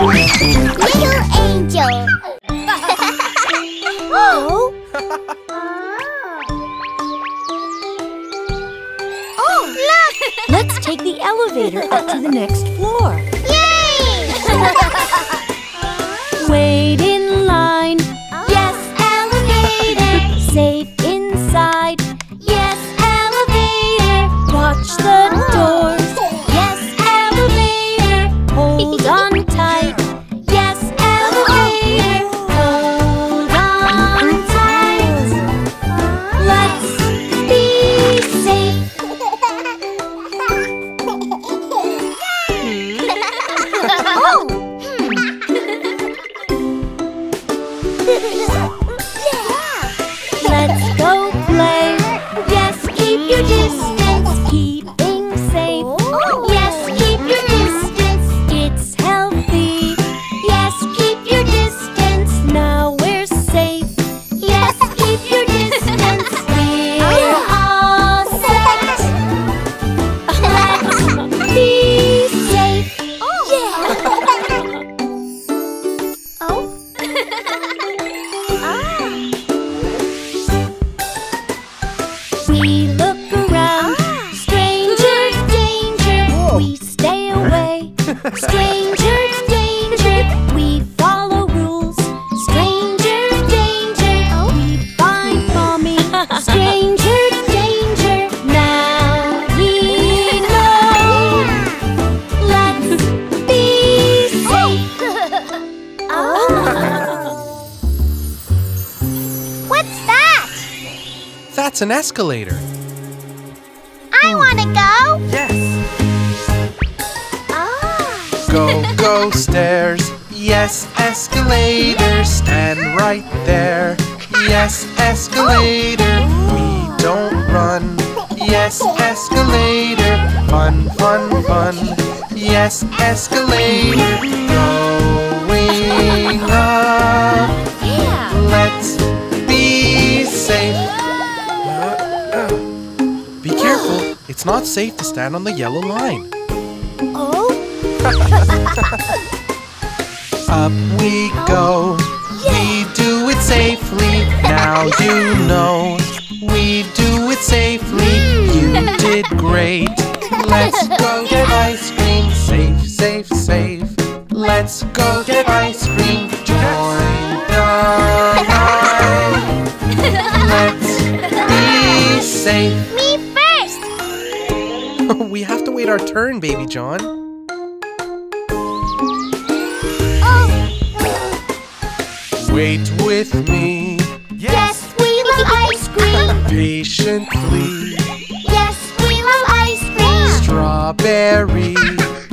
Little angel. oh. Oh, look! Let's take the elevator up to the next floor. Yay! Wait in line. Yes, elevator. Safe inside. Yes, elevator. Watch the Oh! Hmm. Let's go play. Yes, keep your distance. That's an escalator. I want to go. Yes. Ah. Go, go stairs. Yes, escalator. Stand right there. Yes, escalator. We don't run. Yes, escalator. Fun, fun, fun. Yes, escalator. Going It's not safe to stand on the yellow line. Oh. Up we go. Oh, we do it safely. Now you know. We do it safely. Hmm. You did great. Let's go get ice cream. Safe, safe, safe. Let's go get ice cream. Join the line. Let's be safe. We have to wait our turn, baby John. Oh. Wait with me Yes, we love ice cream. patiently. Yes, we love ice cream. Strawberry,